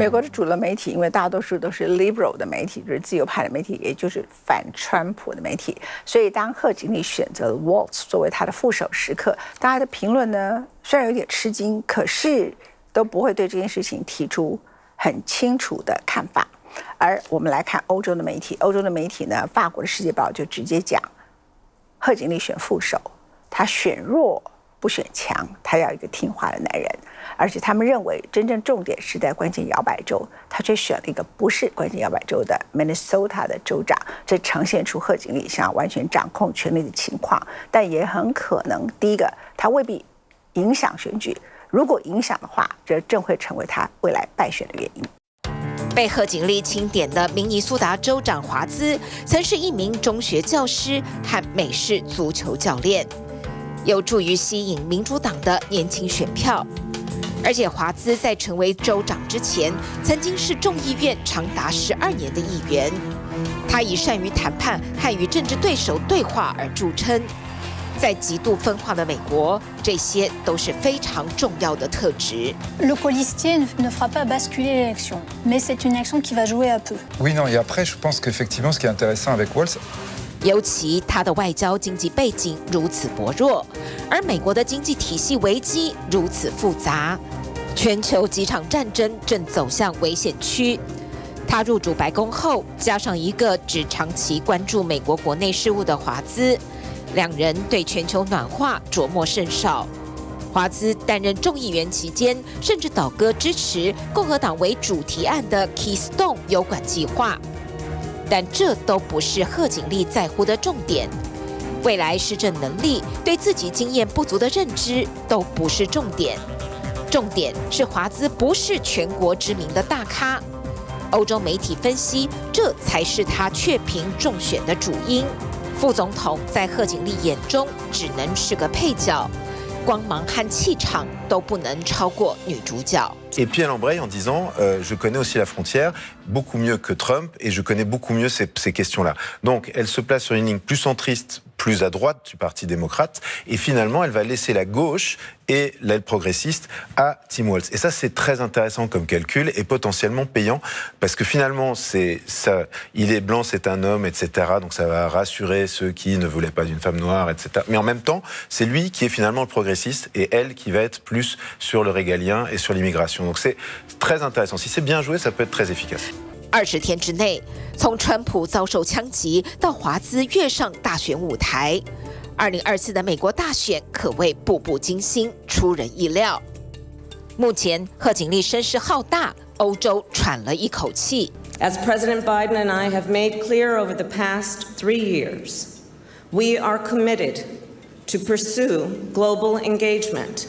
美国的主流媒体，因为大多数都是 liberal 的媒体，就是自由派的媒体，也就是反川普的媒体，所以当贺锦丽选择了 Waltz 作为他的副手时刻，大家的评论呢虽然有点吃惊，可是都不会对这件事情提出很清楚的看法。而我们来看欧洲的媒体，欧洲的媒体呢，法国的《世界报》就直接讲，贺锦丽选副手，他选弱不选强，他要一个听话的男人。而且他们认为真正重点是在关键摇摆州，他却选了一个不是关键摇摆州的 Minnesota 的州长，这呈现出贺锦丽想要完全掌控权力的情况。但也很可能，第一个，他未必影响选举；如果影响的话，这正会成为他未来败选的原因。被贺锦丽钦点的明尼苏达州长华兹，曾是一名中学教师和美式足球教练，有助于吸引民主党的年轻选票。而且华兹在成为州长之前，曾经是众议院长达十二年的议员。他以善于谈判和与政治对手对话而著称。在极度分化的美国，这些都是非常重要的特质。Le policier ne fera pas basculer l'élection, mais c'est une élection qui va jouer à peu. Oui, non. Et après, je pense qu'effectivement, ce qui est intéressant avec Waltz. 尤其他的外交经济背景如此薄弱，而美国的经济体系危机如此复杂，全球几场战争正走向危险区。他入主白宫后，加上一个只长期关注美国国内事务的华兹。两人对全球暖化琢磨甚少。华兹担任众议员期间，甚至倒戈支持共和党为主提案的 Keystone 油管计划。但这都不是贺锦丽在乎的重点。未来施政能力、对自己经验不足的认知都不是重点。重点是华兹不是全国知名的大咖。欧洲媒体分析，这才是他确评中选的主因。副总统在贺锦丽眼中只能是个配角，光芒和气场都不能超过女主角。Et puis elle embraye en disant Je connais aussi la frontière beaucoup mieux que Trump et je connais beaucoup mieux ces, ces questions-là. Donc elle se place sur une ligne plus centriste, plus à droite du Parti démocrate et finalement elle va laisser la gauche et l'aile progressiste à Tim Walz. Et ça c'est très intéressant comme calcul et potentiellement payant parce que finalement c'est ça, il est blanc, c'est un homme, etc. Donc ça va rassurer ceux qui ne voulaient pas d'une femme noire, etc. Mais en même temps c'est lui qui est finalement le progressiste et elle qui va être plus sur le régalien et sur l'immigration. Donc c'est très intéressant. Si c'est bien joué, ça peut être très efficace. 二十天之内，从川普遭受枪击到华兹跃上大选舞台，二零二四的美国大选可谓步步惊心，出人意料。目前贺锦丽声势浩大，欧洲喘了一口气。As President Biden and I have made clear over the past three years, we are committed to pursue global engagement.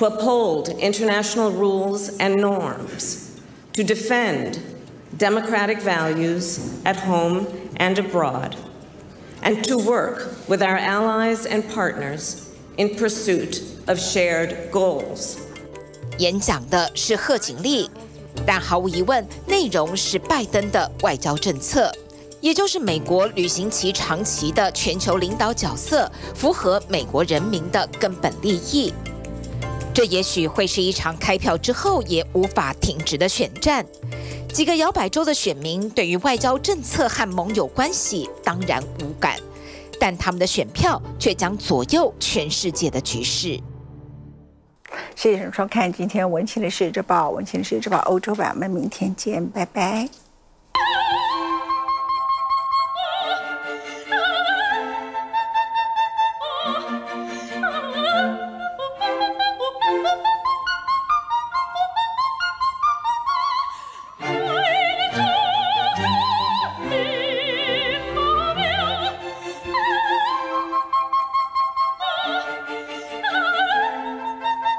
to uphold international rules and norms, to defend democratic values at home and abroad, and to work with our allies and partners in pursuit of shared goals. 演讲的是贺锦丽，但毫无疑问，内容是拜登的外交政策，也就是美国履行其长期的全球领导角色，符合美国人民的根本利益。 这也许会是一场开票之后也无法停止的选战。几个摇摆州的选民对于外交政策和盟友关系当然无感，但他们的选票却将左右全世界的局势。谢谢收看今天《文青的世界之报》，《文青的世界之报》欧洲版，我们明天见，拜拜。